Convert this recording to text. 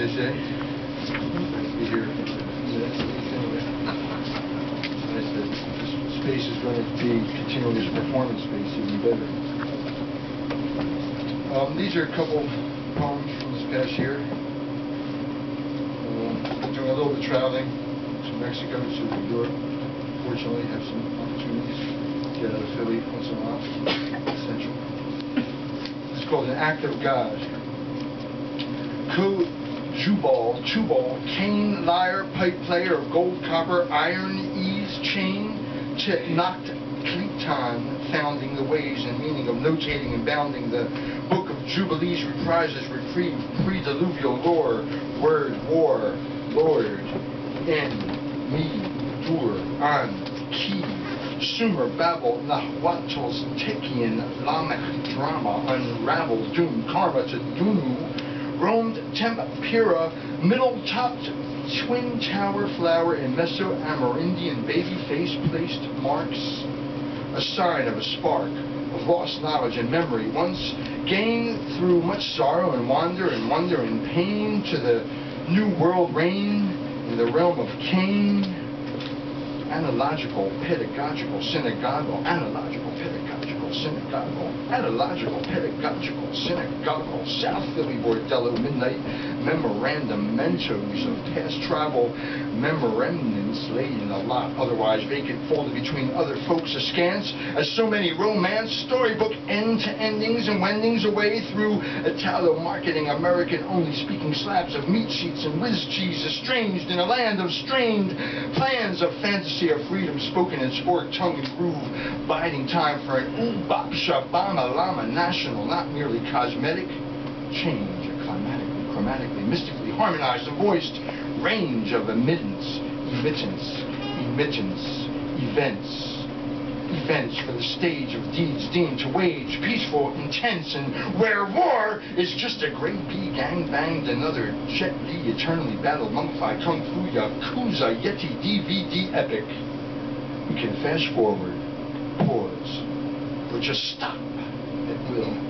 To be here. This space is going to be continuing this performance space even better. Um, these are a couple poems from this past year. Um, doing a little bit of traveling to Mexico, to New York. Fortunately, have some opportunities to get out of Philly once in a while. Essential. It's called An Act of God. Ku Jubal, Tubal, Cain, lyre, pipe player of gold, copper, iron, ease, chain, chit, knocked, Cleton, founding the ways and meaning of notating and bounding the book of jubilees, reprises, reprieve, pre-diluvial lore, word, war, lord, end, me, dur, an, key, Sumer, Babel, Nahuatl's, Tekian, Lamech, drama, unraveled, doom, karma to Dunu, roamed Tempura, middle-topped twin tower flower and Meso-Amerindian baby face placed marks, a sign of a spark of lost knowledge and memory, once gained through much sorrow and wander and wonder and pain to the new world reign in the realm of Cain, analogical, pedagogical, synagogal, analogical, pedagogical, synagogal, analogical, pedagogical, synagogal, South Philly Bordello, midnight memorandum, mentos of past travel, memorandums laid in a lot, otherwise vacant, folded between other folks askance, as so many romance, storybook end-to-endings and wendings away through Italo marketing, American-only speaking slabs of meat sheets and whiz cheese, estranged in a land of strained plans of fantasy of freedom spoken in sport, tongue and groove, biding time for an ooh-bop shabama lama national, not merely cosmetic change, chromatically, mystically harmonized the voiced range of emittance, emittance, emittance, events, events for the stage of deeds deemed to wage, peaceful, intense, and where war is just a great B gang banged another Jet Li eternally battled mummified kung fu yakuza yeti DVD epic. You can fast forward, pause, or just stop at will.